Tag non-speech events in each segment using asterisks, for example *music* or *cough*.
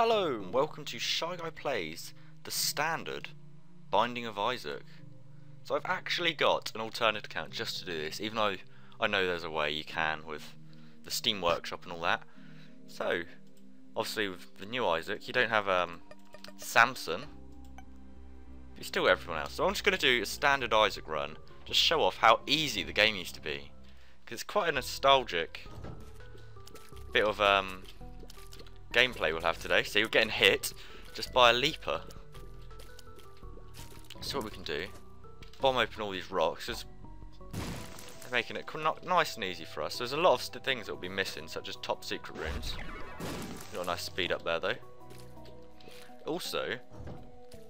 Hello and welcome to Shy Guy Plays the standard Binding of Isaac. So I've actually got an alternate account just to do this, even though I know there's a way you can with the Steam Workshop and all that. So, obviously with the new Isaac, you don't have um, Samson. You still got everyone else. So I'm just going to do a standard Isaac run, just show off how easy the game used to be. Because it's quite a nostalgic bit of um, gameplay we'll have today. So you're getting hit just by a leaper. So what we can do, bomb open all these rocks, just making it nice and easy for us. There's a lot of things that will be missing, such as top secret rooms. Got a nice speed up there though. Also,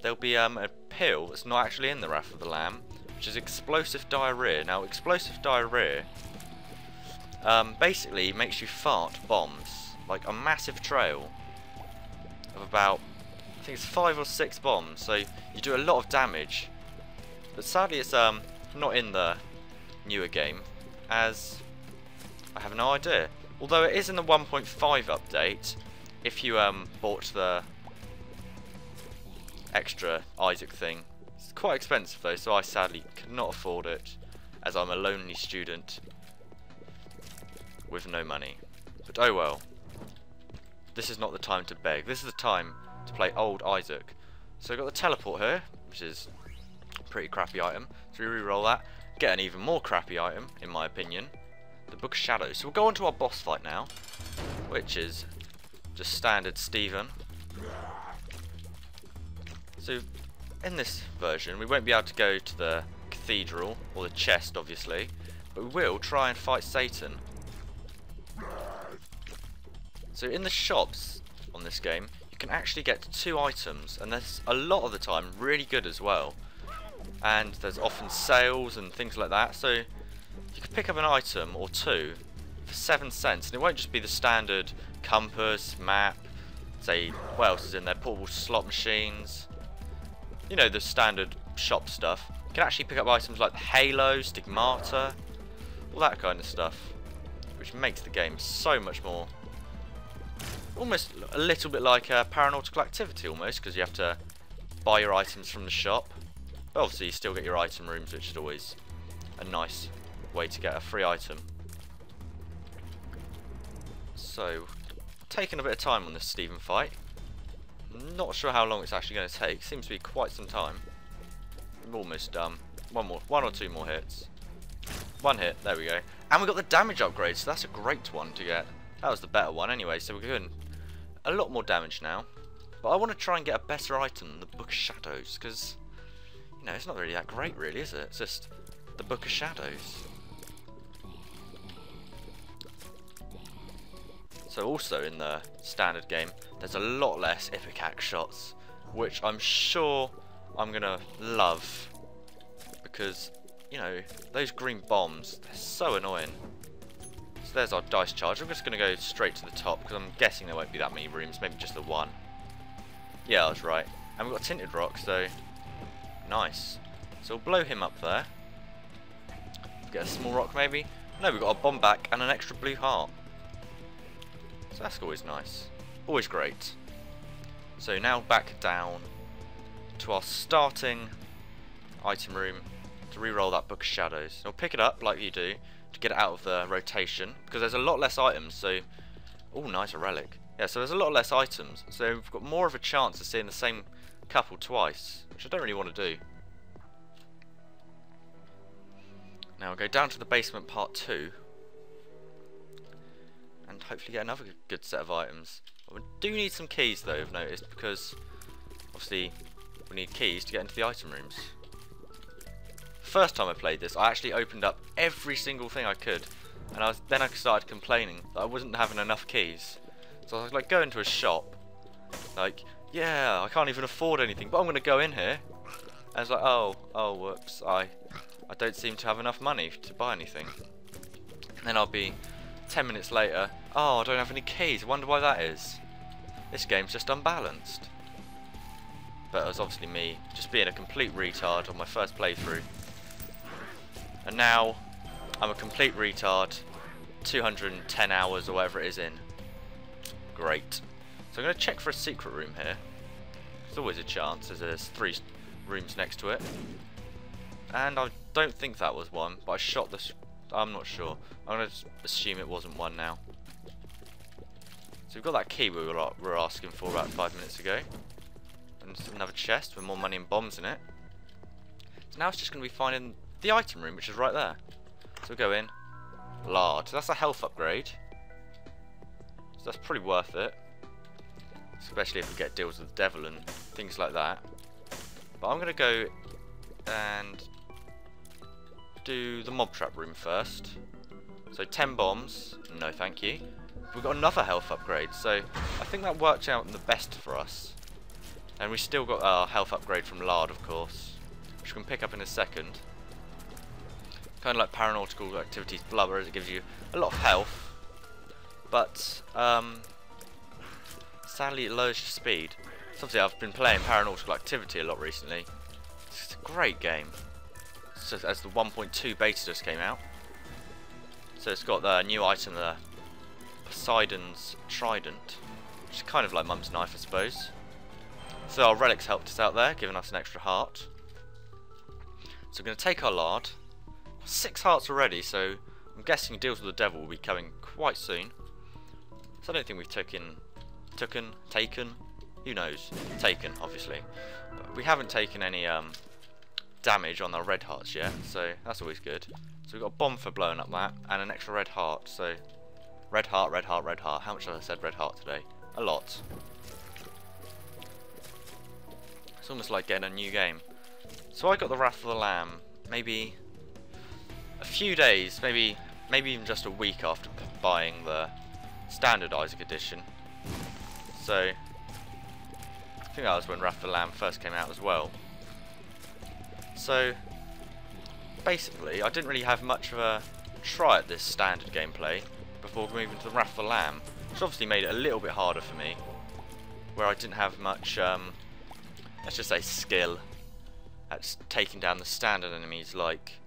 there'll be um, a pill that's not actually in the Wrath of the Lamb, which is explosive diarrhea. Now, explosive diarrhea um, basically makes you fart bombs, like a massive trail of about, I think it's five or six bombs. So you do a lot of damage, but sadly it's um not in the newer game, as I have no idea. Although it is in the 1.5 update, if you um bought the extra Isaac thing. It's quite expensive though, so I sadly cannot afford it, as I'm a lonely student with no money. But oh well. This is not the time to beg. This is the time to play old Isaac. So I've got the teleport here, which is a pretty crappy item. So we re-roll that. Get an even more crappy item, in my opinion. The Book of Shadows. So we'll go on to our boss fight now. Which is just standard Stephen. So in this version we won't be able to go to the cathedral, or the chest obviously. But we will try and fight Satan so in the shops on this game, you can actually get two items, and that's a lot of the time really good as well. And there's often sales and things like that, so you can pick up an item or two for 7 cents, and it won't just be the standard compass, map, say, what else is in there, portable slot machines, you know, the standard shop stuff. You can actually pick up items like the Halo, Stigmata, all that kind of stuff, which makes the game so much more almost a little bit like a paranormal activity almost because you have to buy your items from the shop. But obviously you still get your item rooms which is always a nice way to get a free item. So taking a bit of time on this Stephen fight. Not sure how long it's actually going to take. Seems to be quite some time. I'm almost done one more one or two more hits. One hit. There we go. And we got the damage upgrade so that's a great one to get. That was the better one anyway, so we're doing a lot more damage now. But I want to try and get a better item than the Book of Shadows, because, you know, it's not really that great, really, is it? It's just the Book of Shadows. So also in the standard game, there's a lot less Ipecac shots, which I'm sure I'm going to love, because, you know, those green bombs, they're so annoying. So there's our dice charge. I'm just going to go straight to the top because I'm guessing there won't be that many rooms, maybe just the one. Yeah, I was right. And we've got tinted rock, so nice. So we'll blow him up there. Get a small rock maybe. No, we've got a bomb back and an extra blue heart. So that's always nice. Always great. So now back down to our starting item room to re-roll that Book of Shadows. we'll pick it up like you do to get it out of the rotation because there's a lot less items so oh nice a relic. Yeah so there's a lot less items so we've got more of a chance of seeing the same couple twice which I don't really want to do. Now we'll go down to the basement part 2 and hopefully get another good set of items. We do need some keys though I've noticed because obviously we need keys to get into the item rooms First time I played this, I actually opened up every single thing I could, and I was, then I started complaining that I wasn't having enough keys. So I was like going to a shop, like, yeah, I can't even afford anything, but I'm going to go in here. And I was like, oh, oh, whoops, I, I don't seem to have enough money to buy anything. And then I'll be 10 minutes later, oh, I don't have any keys, I wonder why that is. This game's just unbalanced. But it was obviously me, just being a complete retard on my first playthrough. And now I'm a complete retard. 210 hours or whatever it is in. Great. So I'm going to check for a secret room here. There's always a chance, as there's three rooms next to it. And I don't think that was one, but I shot this. I'm not sure. I'm going to assume it wasn't one now. So we've got that key we were, were asking for about five minutes ago. And another chest with more money and bombs in it. So now it's just going to be finding the item room, which is right there. So we go in. Lard. That's a health upgrade. So that's pretty worth it. Especially if we get deals with the devil and things like that. But I'm going to go and do the mob trap room first. So 10 bombs. No thank you. We've got another health upgrade. So I think that worked out the best for us. And we still got our health upgrade from Lard, of course. Which we can pick up in a second. Kind of like Paranautical Activity's Blubber, as it gives you a lot of health. But, um, sadly it lowers your speed. So obviously I've been playing Paranautical Activity a lot recently. It's a great game. So as the 1.2 beta just came out. So it's got the new item, the Poseidon's Trident. Which is kind of like Mum's Knife, I suppose. So our relics helped us out there, giving us an extra heart. So we're going to take our lard. Six hearts already, so I'm guessing Deals with the Devil will be coming quite soon. So I don't think we've taken, taken, taken, who knows, taken obviously. But we haven't taken any um, damage on our red hearts yet, so that's always good. So we've got a bomb for blowing up that, and an extra red heart, so red heart, red heart, red heart. How much have I said red heart today? A lot. It's almost like getting a new game. So I got the Wrath of the Lamb, maybe a few days, maybe maybe even just a week after buying the standard Isaac edition. So I think that was when Wrath Lamb first came out as well. So basically I didn't really have much of a try at this standard gameplay before moving to the Wrath Lamb, which obviously made it a little bit harder for me, where I didn't have much, um, let's just say skill at taking down the standard enemies like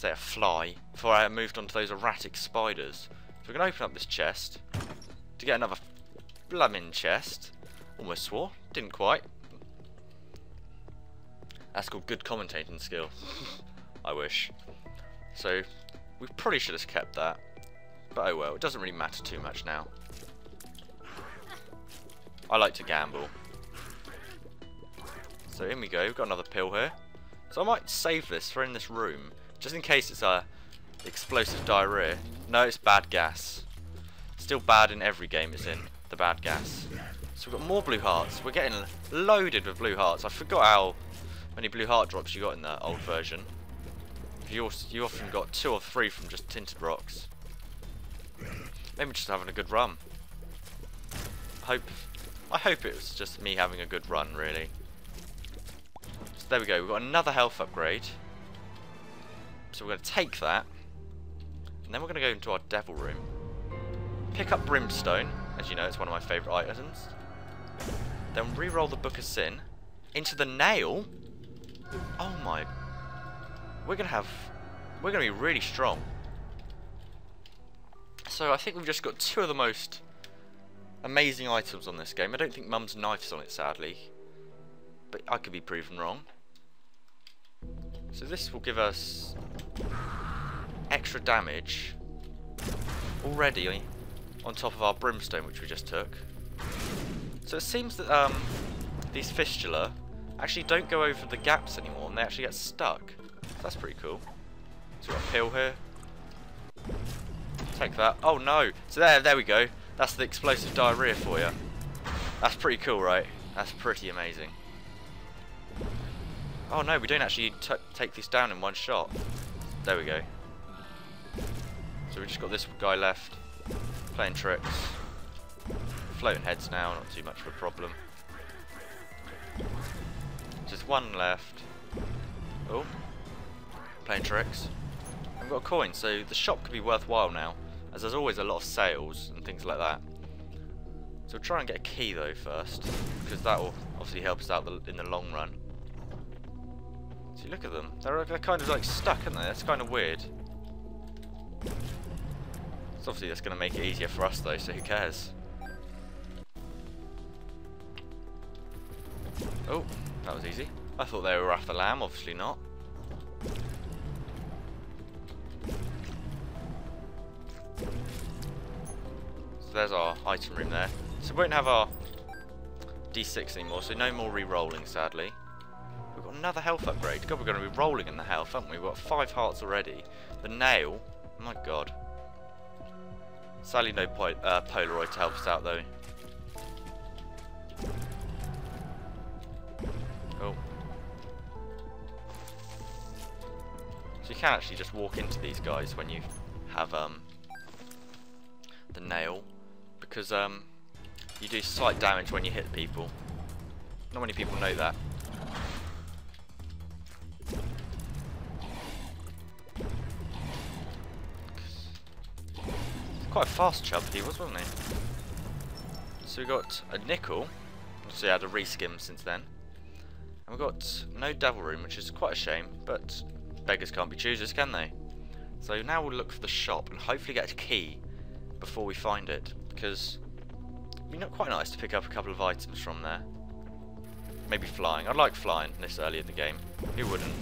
say a fly, before I moved on to those erratic spiders. So we're going to open up this chest to get another blooming chest. Almost swore, didn't quite. That's called good commentating skill. *laughs* I wish. So, we probably should have kept that. But oh well, it doesn't really matter too much now. I like to gamble. So in we go, we've got another pill here. So I might save this for in this room. Just in case it's a explosive diarrhea. No, it's bad gas. Still bad in every game it's in, the bad gas. So we've got more blue hearts. We're getting loaded with blue hearts. I forgot how many blue heart drops you got in the old version. You, also, you often got two or three from just tinted rocks. Maybe just having a good run. Hope, I hope it was just me having a good run, really. So there we go. We've got another health upgrade. So we're going to take that. And then we're going to go into our devil room. Pick up Brimstone. As you know, it's one of my favourite items. Then re-roll the Book of Sin. Into the nail. Oh my. We're going to have... We're going to be really strong. So I think we've just got two of the most amazing items on this game. I don't think Mum's knife's on it, sadly. But I could be proven wrong. So this will give us extra damage already on top of our brimstone which we just took. So it seems that um, these fistula actually don't go over the gaps anymore and they actually get stuck. So That's pretty cool. So we've got a pill here. Take that. Oh no! So there, there we go. That's the explosive diarrhea for you. That's pretty cool, right? That's pretty amazing. Oh no, we don't actually take this down in one shot. There we go. So we just got this guy left, playing tricks. Floating heads now, not too much of a problem. Just one left. Oh, playing tricks. I've got a coin, so the shop could be worthwhile now, as there's always a lot of sales and things like that. So we'll try and get a key though first, because that will obviously help us out in the long run. See, look at them. They're, they're kind of like stuck, aren't they? That's kind of weird. So obviously that's going to make it easier for us though, so who cares? Oh, that was easy. I thought they were after lamb, obviously not. So there's our item room there. So we won't have our D6 anymore, so no more re-rolling sadly. Got another health upgrade. God, we're going to be rolling in the health, haven't we? We've got five hearts already. The nail, my god. Sadly no po uh, Polaroid to help us out though. Oh. So you can actually just walk into these guys when you have um, the nail because um, you do slight damage when you hit people. Not many people know that. Quite a fast chub he was, wasn't he? So we got a nickel, obviously had a reskin since then. And we've got no devil room, which is quite a shame, but beggars can't be choosers, can they? So now we'll look for the shop and hopefully get a key before we find it, because it'd be not quite nice to pick up a couple of items from there. Maybe flying. I'd like flying this early in the game. Who wouldn't?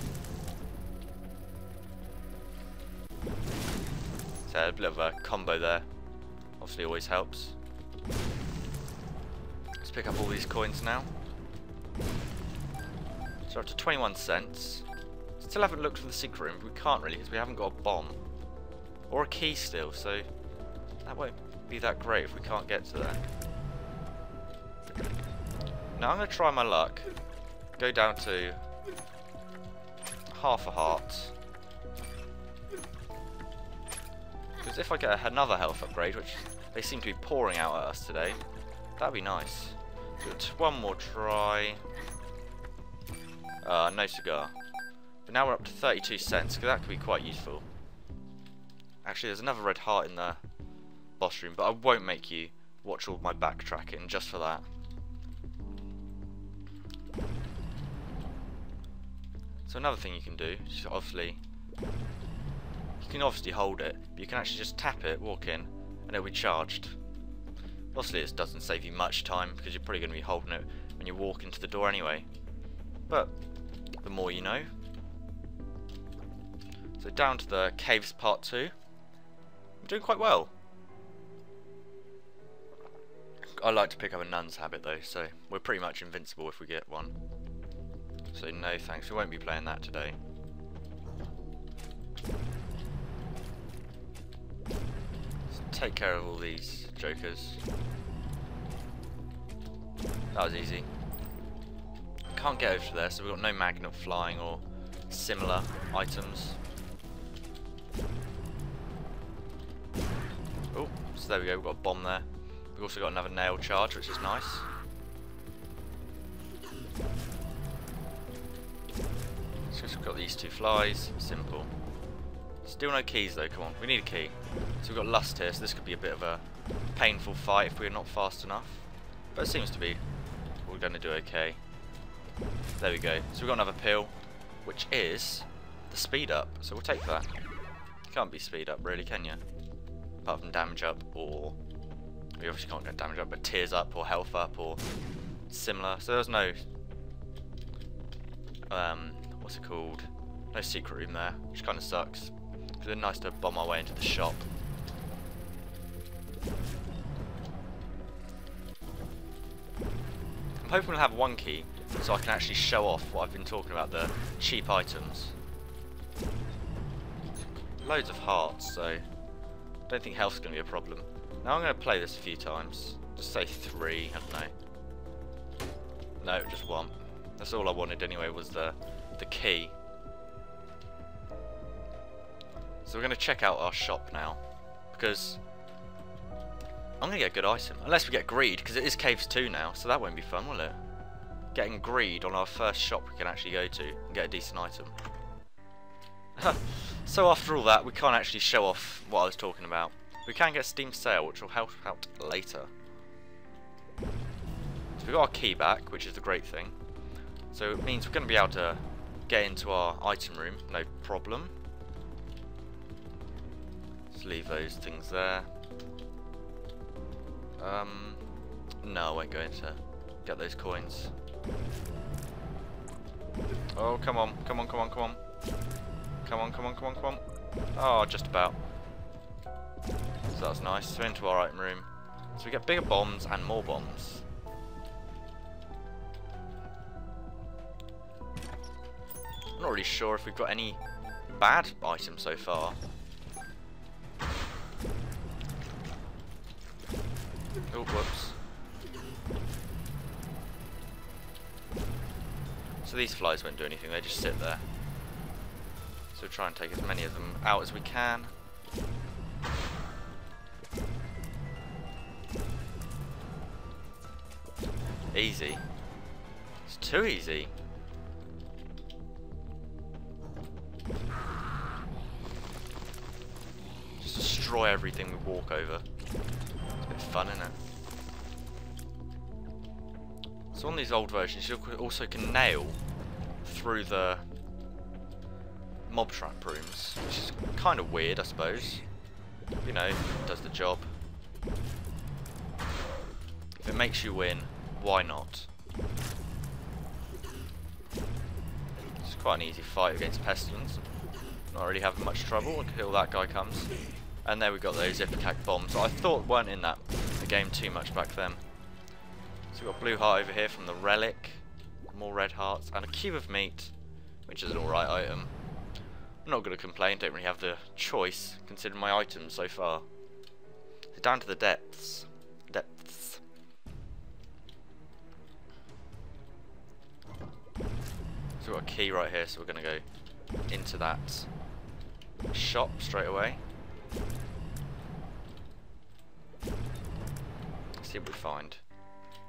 A bit of a combo there. Obviously always helps. Let's pick up all these coins now. So up to 21 cents. Still haven't looked for the secret room, we can't really because we haven't got a bomb. Or a key still, so that won't be that great if we can't get to there. Now I'm going to try my luck. Go down to half a heart. Because if I get another health upgrade, which they seem to be pouring out at us today, that'd be nice. Good. One more try. Uh, no cigar. But now we're up to 32 cents, because that could be quite useful. Actually, there's another red heart in the boss room, but I won't make you watch all my backtracking just for that. So another thing you can do, is obviously, can obviously hold it, but you can actually just tap it, walk in, and it'll be charged. Obviously this doesn't save you much time, because you're probably going to be holding it when you walk into the door anyway. But, the more you know. So down to the caves part 2. I'm doing quite well. I like to pick up a nun's habit though, so we're pretty much invincible if we get one. So no thanks, we won't be playing that today. Take care of all these jokers. That was easy. Can't get over there, so we've got no magnet flying or similar items. Oh, so there we go, we've got a bomb there. We've also got another nail charge, which is nice. We've got these two flies, simple. Still no keys though, come on, we need a key. So we've got lust here, so this could be a bit of a painful fight if we're not fast enough. But it seems to be, we're going to do okay. There we go. So we've got another pill, which is the speed up. So we'll take that. Can't be speed up really, can you? Apart from damage up or we obviously can't get damage up, but tears up or health up or similar. So there's no um what's it called? No secret room there, which kinda sucks. It's been nice to bomb my way into the shop. I'm hoping we'll have one key so I can actually show off what I've been talking about, the cheap items. Loads of hearts, so I don't think health's going to be a problem. Now I'm going to play this a few times. Just say three, I don't know. No, just one. That's all I wanted anyway, was the, the key. So we're going to check out our shop now. Because I'm going to get a good item. Unless we get greed, because it is Caves 2 now, so that won't be fun, will it? Getting greed on our first shop we can actually go to and get a decent item. *laughs* so after all that, we can't actually show off what I was talking about. We can get Steam Sale, which will help out later. So we've got our key back, which is the great thing. So it means we're going to be able to get into our item room, no problem. Let's leave those things there. Um, no, I won't go into get those coins. Oh, come on, come on, come on, come on. Come on, come on, come on, come on. Oh, just about. So that's nice. So into our item room. So we get bigger bombs and more bombs. I'm not really sure if we've got any bad items so far. Oh, whoops. So these flies won't do anything, they just sit there. So we'll try and take as many of them out as we can. Easy. It's too easy. Just destroy everything we walk over. Bit fun, isn't it? So on these old versions, you also can nail through the mob trap rooms, which is kind of weird, I suppose. You know, does the job. If it makes you win, why not? It's quite an easy fight against Pestilence. Not really having much trouble until that guy comes. And there we got those Ipecac bombs I thought weren't in that the game too much back then. So we've got blue heart over here from the relic, more red hearts, and a cube of meat, which is an alright item. I'm not going to complain, don't really have the choice, considering my items so far. So down to the depths. Depths. So we've got a key right here, so we're going to go into that shop straight away. See what we find.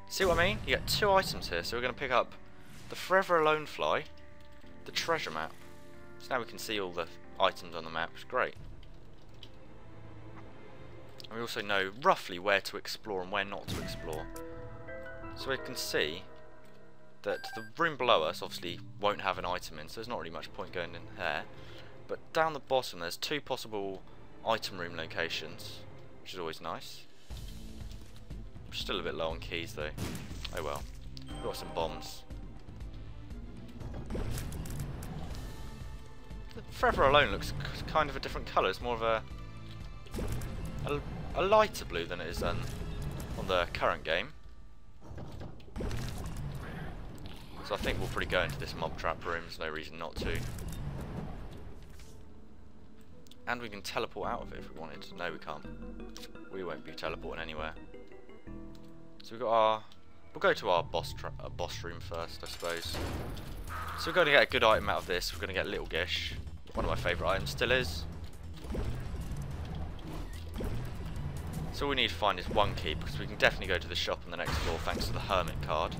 See what I mean? You get two items here, so we're going to pick up the Forever Alone fly, the treasure map. So now we can see all the items on the map, great. And we also know roughly where to explore and where not to explore. So we can see that the room below us obviously won't have an item in, so there's not really much point going in there. But down the bottom there's two possible item room locations, which is always nice. Still a bit low on keys though. Oh well. Got some bombs. Forever Alone looks kind of a different colour. It's more of a, a, a lighter blue than it is um, on the current game. So I think we'll probably go into this mob trap room. There's no reason not to. And we can teleport out of it if we wanted. No, we can't. We won't be teleporting anywhere. So we've got our... We'll go to our boss, uh, boss room first, I suppose. So we're going to get a good item out of this. We're going to get Little Gish. One of my favourite items still is. So all we need to find is one key, because we can definitely go to the shop on the next floor thanks to the Hermit card.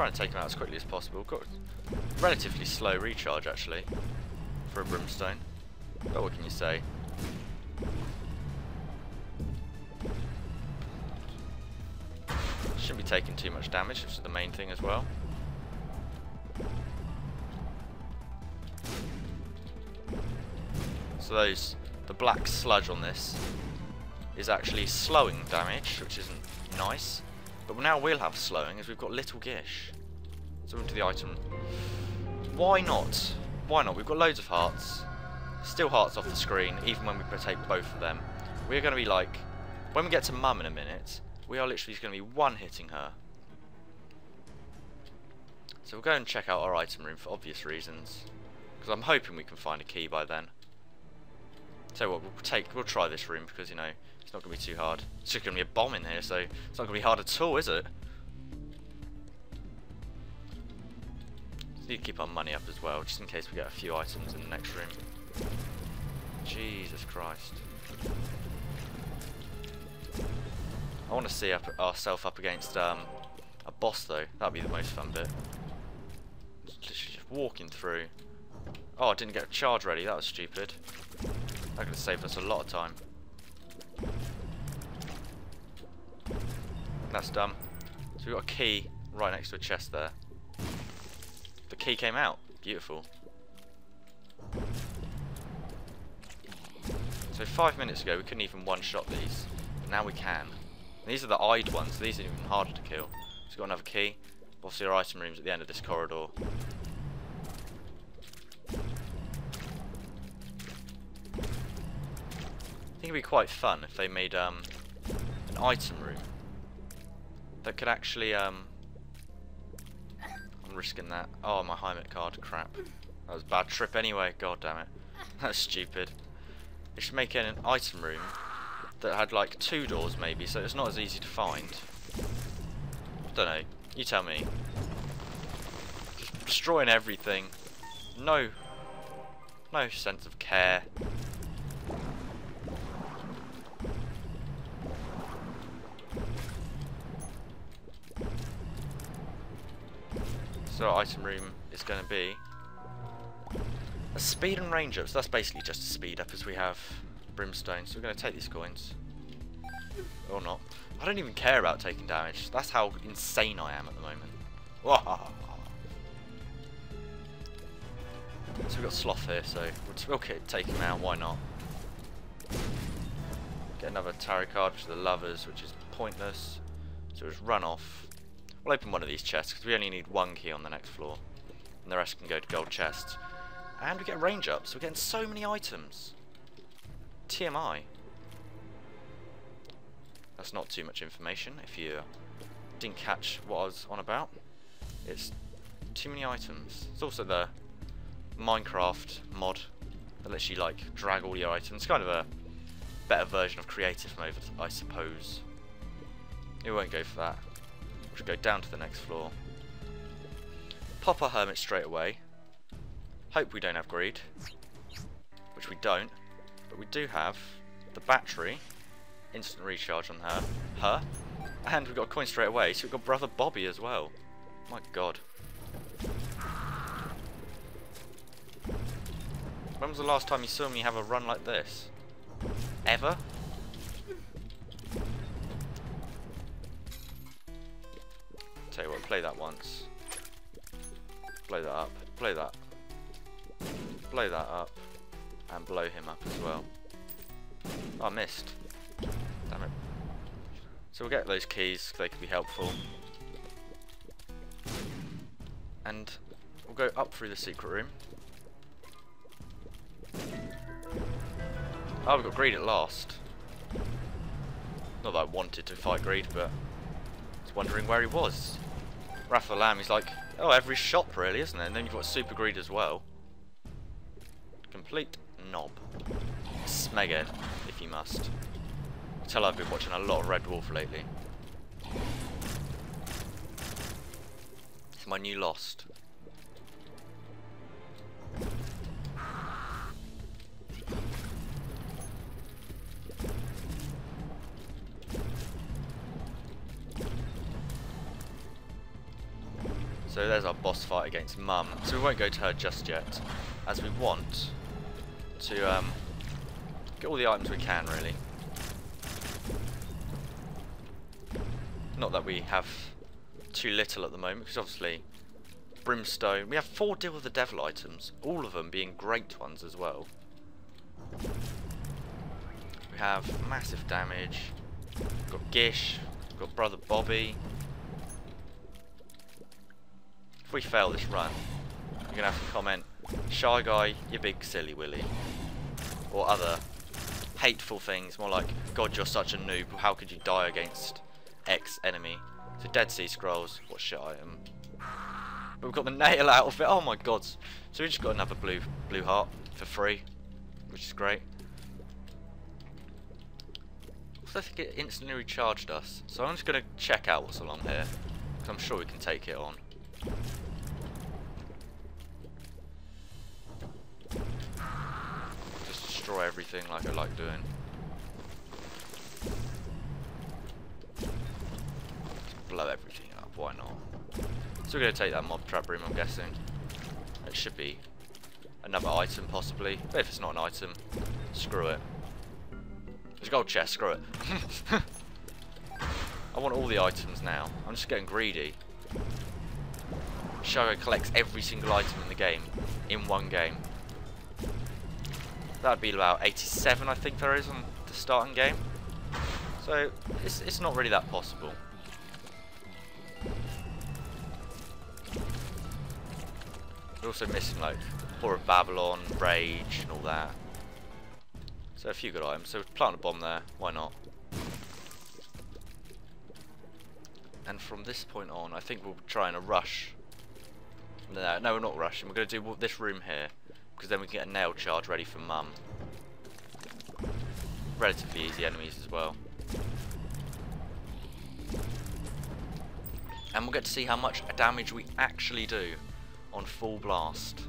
Let's try and take him out as quickly as possible. Got relatively slow recharge actually for a brimstone. But what can you say? Shouldn't be taking too much damage, which is the main thing as well. So those, the black sludge on this is actually slowing damage, which isn't nice. But now we'll have slowing as we've got Little Gish. So into the item. Why not? why not? We've got loads of hearts. Still hearts off the screen, even when we take both of them. We're going to be like, when we get to Mum in a minute, we are literally just going to be one-hitting her. So we'll go and check out our item room for obvious reasons. Because I'm hoping we can find a key by then. So what, we'll take, we'll try this room because, you know, it's not going to be too hard. It's just going to be a bomb in here, so it's not going to be hard at all, is it? need to keep our money up as well, just in case we get a few items in the next room. Jesus Christ. I want to see up ourselves up against um, a boss though. That'd be the most fun bit. Just just walking through. Oh, I didn't get a charge ready. That was stupid. That could have saved us a lot of time. That's dumb. So we've got a key right next to a chest there. The key came out. Beautiful. So five minutes ago we couldn't even one-shot these. now we can. These are the eyed ones, these are even harder to kill. So we've got another key. Obviously our item room's at the end of this corridor. I think it'd be quite fun if they made um, an item room that could actually um, I'm risking that. Oh, my Hermit card, crap. That was a bad trip anyway, god damn it. *laughs* That's stupid. They should make it an item room that had like two doors maybe, so it's not as easy to find. Don't know. You tell me. Just destroying everything. No. No sense of care. So our item room is going to be a speed and range up. So that's basically just a speed up as we have brimstone. So we're going to take these coins. Or not. I don't even care about taking damage. That's how insane I am at the moment. *laughs* So we've got Sloth here, so we'll okay, take him out, why not? Get another tarot card, is the Lovers, which is pointless. So just run off. We'll open one of these chests, because we only need one key on the next floor. And the rest can go to gold chests. And we get range up, so we're getting so many items. TMI. That's not too much information if you didn't catch what I was on about. It's too many items. It's also the Minecraft mod that lets you like drag all your items. It's kind of a better version of creative mode, I suppose. We won't go for that. Should go down to the next floor. Pop our hermit straight away. Hope we don't have greed. Which we don't. But we do have the battery instant recharge on her. Her. And we've got a coin straight away, so we've got Brother Bobby as well. My god. When was the last time you saw me have a run like this? Ever? Tell you what, play that once. Blow that up. Blow that. Blow that up. And blow him up as well. Oh, I missed. Damn it. So we'll get those keys, they could be helpful. And we'll go up through the secret room. Oh, we've got Greed at last. Not that I wanted to fight Greed, but I wondering where he was. The Lamb, he's like, oh, every shop really, isn't it? And then you've got Super Greed as well. Complete knob. Smeghead, if you must tell I've been watching a lot of Red Dwarf lately. It's my new Lost. There's our boss fight against Mum. So we won't go to her just yet, as we want to um, get all the items we can really. Not that we have too little at the moment, because obviously Brimstone... We have four Deal with the Devil items, all of them being great ones as well. We have massive damage. Got Gish, got Brother Bobby. If we fail this run, you're going to have to comment, Shy Guy, you big silly willy. Or other hateful things, more like, God, you're such a noob, how could you die against X enemy. So Dead Sea Scrolls, what shit item. But we've got the nail out of it, oh my god. So we just got another blue blue heart for free, which is great. I think it instantly recharged us. So I'm just going to check out what's along here. Because I'm sure we can take it on. Just destroy everything like I like doing. blow everything up, why not? So we're going to take that mob trap room, I'm guessing. It should be another item, possibly. But if it's not an item, screw it. There's a gold chest, screw it. *laughs* I want all the items now. I'm just getting greedy. Shy Guy collects every single item in the game in one game. That would be about 87, I think there is on the starting game. So it's it's not really that possible. We're also missing like Whore of Babylon, Rage, and all that. So a few good items. So plant a bomb there. Why not? And from this point on, I think we'll try and a rush. No, no, we're not rushing. We're going to do this room here because then we can get a nail charge ready for Mum. Relatively easy enemies as well. And we'll get to see how much damage we actually do on full blast.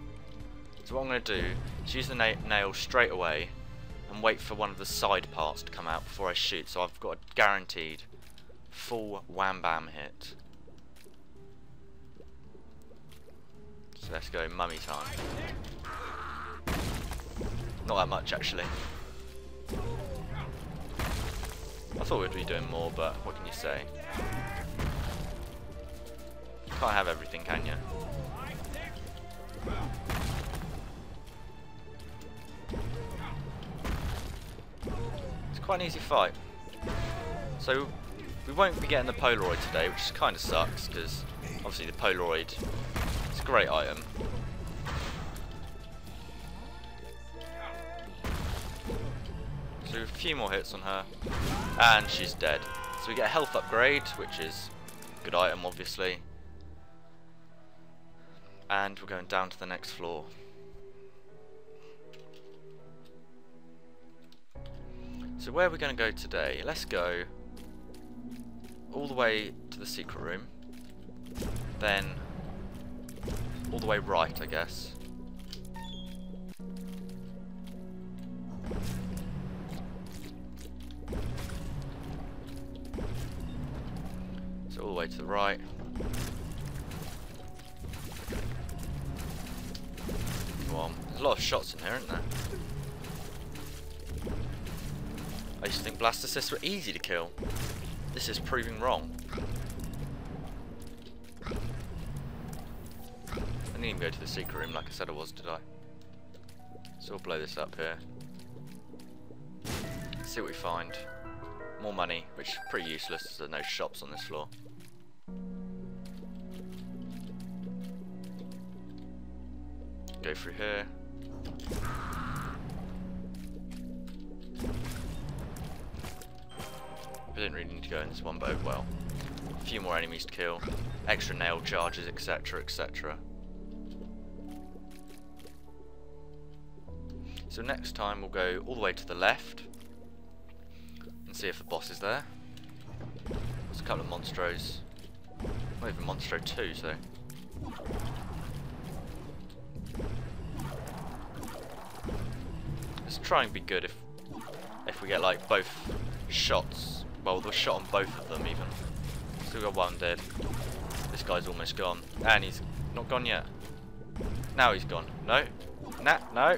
So what I'm going to do is use the na nail straight away and wait for one of the side parts to come out before I shoot. So I've got a guaranteed full wham bam hit. So let's go mummy time. Not that much actually. I thought we'd be doing more, but what can you say? You can't have everything, can you? It's quite an easy fight. So, we won't be getting the Polaroid today, which kind of sucks, because obviously the Polaroid a great item. So a few more hits on her, and she's dead. So we get a health upgrade, which is a good item obviously. And we're going down to the next floor. So where are we going to go today? Let's go all the way to the secret room. Then all the way right, I guess. So all the way to the right. Come on. There's a lot of shots in here, isn't there? I used to think blastocysts were easy to kill. This is proving wrong. Even go to the secret room like I said I was, did I? So we'll blow this up here. See what we find. More money, which is pretty useless, there's no shops on this floor. Go through here. We didn't really need to go in this one, but well. A few more enemies to kill, extra nail charges, etc, etc. So next time we'll go all the way to the left and see if the boss is there. There's a couple of monstros. Not even monstro 2, so... Let's try and be good if if we get like both shots well, the shot on both of them even. Still got one dead. This guy's almost gone. And he's not gone yet. Now he's gone. No. Nah, no.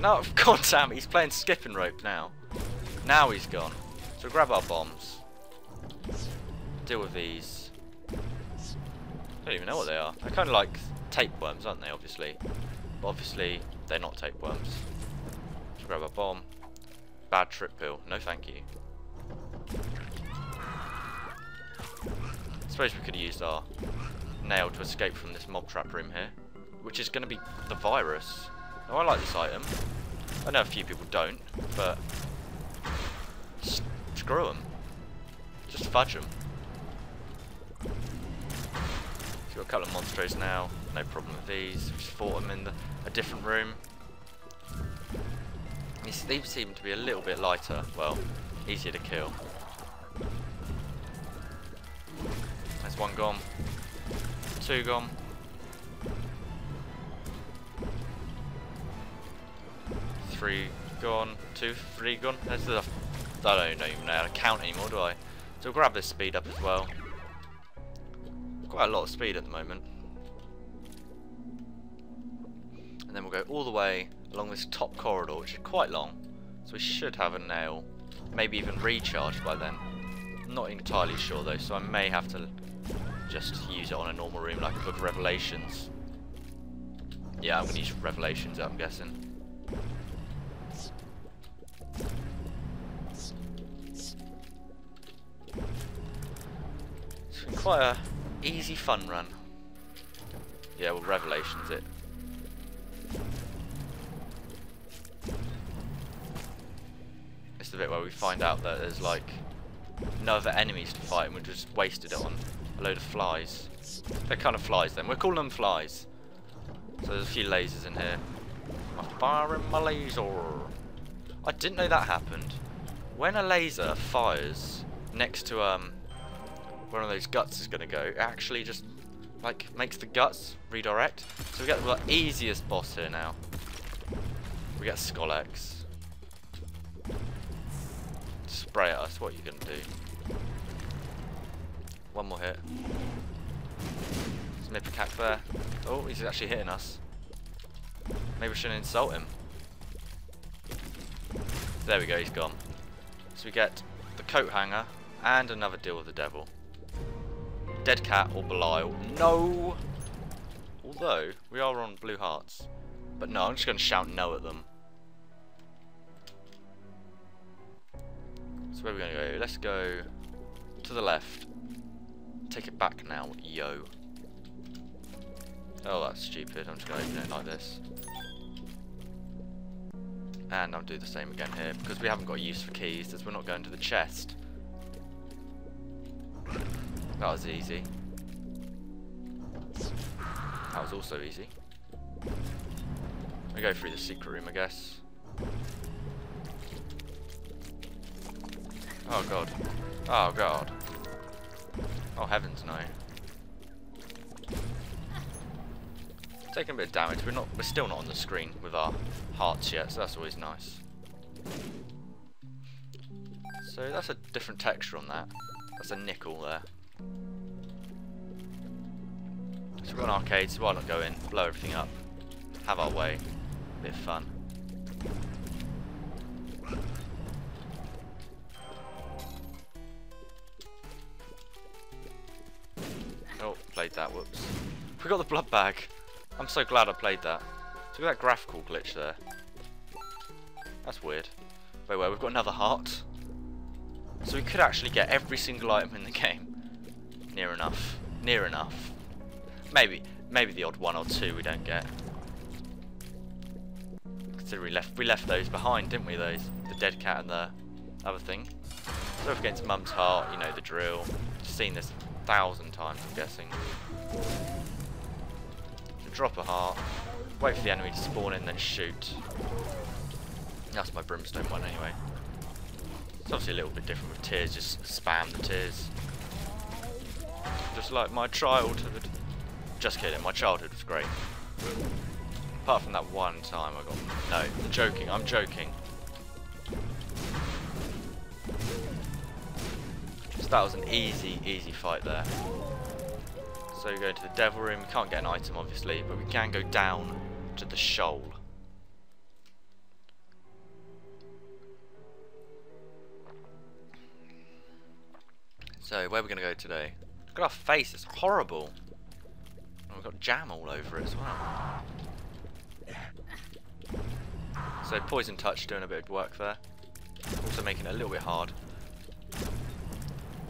No, god damn it, he's playing skipping rope now. Now he's gone. So grab our bombs. Deal with these. I don't even know what they are. They're kind of like tapeworms, aren't they, obviously? But obviously, they're not tapeworms. So grab our bomb bad trip pill. No thank you. Suppose we could have used our nail to escape from this mob trap room here. Which is going to be the virus. Oh, I like this item. I know a few people don't, but screw them. Just fudge them. Got a couple of monstros now. No problem with these. We just fought them in the, a different room. These seem to be a little bit lighter, well, easier to kill. There's one gone. Two gone. Three gone. Two, three gone. There's the, I don't even know how to count anymore, do I? So we'll grab this speed up as well. Quite a lot of speed at the moment. And then we'll go all the way along this top corridor, which is quite long. So we should have a nail, maybe even recharged by then. I'm not entirely sure though, so I may have to just use it on a normal room like a Book of Revelations. Yeah, I'm going to use Revelations, I'm guessing. Quite a easy fun run. Yeah, well, Revelation's it. It's the bit where we find out that there's like no other enemies to fight and we just wasted it on a load of flies. They're kind of flies then. We're calling them flies. So there's a few lasers in here. I'm firing my laser. I didn't know that happened. When a laser fires next to um one of those guts is going to go, it actually just like makes the guts redirect. So we get the easiest boss here now. We get Scolex. Spray at us, what are you going to do? One more hit. There's there. Oh, he's actually hitting us. Maybe we shouldn't insult him. There we go, he's gone. So we get the coat hanger and another deal with the devil. Dead cat or Belial. No! Although, we are on blue hearts. But no, I'm just going to shout no at them. So where are we going to go? Let's go to the left. Take it back now, yo. Oh, that's stupid. I'm just going to open it like this. And I'll do the same again here, because we haven't got use for keys, as we're not going to the chest. That was easy. That was also easy. We go through the secret room, I guess. Oh god. Oh god. Oh heavens no. Taking a bit of damage. We're not we're still not on the screen with our hearts yet, so that's always nice. So that's a different texture on that. That's a nickel there. So we've got an arcade, so why not go in, blow everything up, have our way, a bit of fun. Oh, played that, whoops. We got the blood bag. I'm so glad I played that. Look at that graphical glitch there. That's weird. Wait, wait, we've got another heart. So we could actually get every single item in the *laughs* game. Near enough. Near enough. Maybe, maybe the odd one or two we don't get. Consider we left, we left those behind, didn't we? Those, the dead cat and the other thing. So if against Mum's heart, you know the drill. seen this a thousand times, I'm guessing. So drop a heart, wait for the enemy to spawn in, then shoot. That's my brimstone one anyway. It's obviously a little bit different with tears, just spam the tears. Just like my childhood. Just kidding, my childhood was great. Apart from that one time I got... No, I'm joking, I'm joking. So that was an easy, easy fight there. So we go into the devil room, we can't get an item obviously, but we can go down to the Sheol. So, where are we going to go today? Look at our face, it's horrible. Oh, we've got jam all over it as well. So Poison Touch doing a bit of work there. Also making it a little bit hard.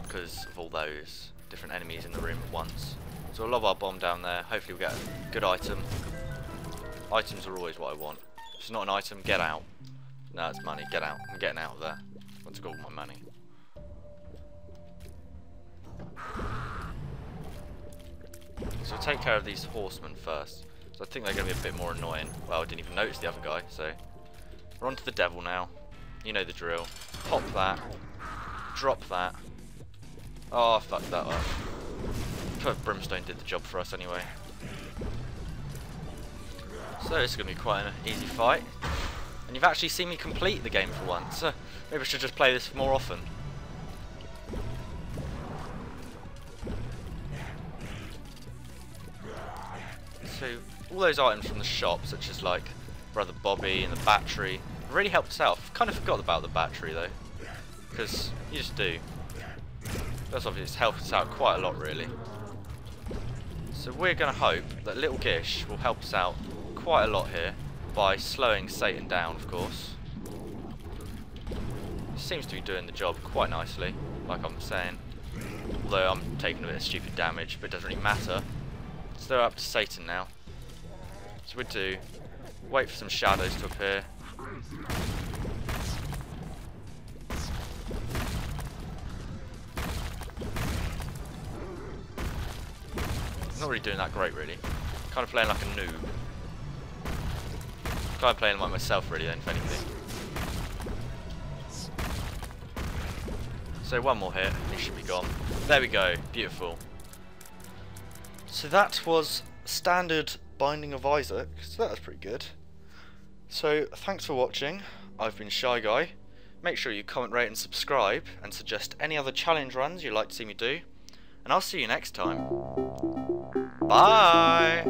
Because of all those different enemies in the room at once. So we'll lob our bomb down there. Hopefully we'll get a good item. Items are always what I want. If it's not an item, get out. No, it's money. Get out. I'm getting out of there. Once I've got all my money. So we'll take care of these horsemen first. So I think they're going to be a bit more annoying. Well, I didn't even notice the other guy, so... We're on to the devil now. You know the drill. Pop that. Drop that. Oh, fuck that up. But Brimstone did the job for us anyway. So it's going to be quite an easy fight. And you've actually seen me complete the game for once. So maybe I should just play this more often. So all those items from the shop, such as like Brother Bobby and the battery, really helped us out. Kind of forgot about the battery though, because you just do. That's obviously helped us out quite a lot really. So we're going to hope that Little Gish will help us out quite a lot here by slowing Satan down, of course. Seems to be doing the job quite nicely, like I'm saying. Although I'm taking a bit of stupid damage, but it doesn't really matter. So they're up to Satan now. So we do wait for some shadows to appear. Not really doing that great, really. Kind of playing like a noob. Kind of playing like myself, really, then, if anything. So one more hit, and he should be gone. There we go, beautiful. So that was standard Binding of Isaac, so that was pretty good. So thanks for watching, I've been Shy Guy. Make sure you comment, rate and subscribe, and suggest any other challenge runs you'd like to see me do. And I'll see you next time. Bye!